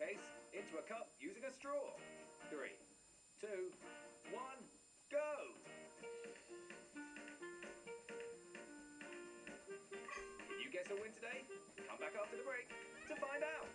case, into a cup using a straw. Three, two, one, go! Did you guess a win today? Come back after the break to find out.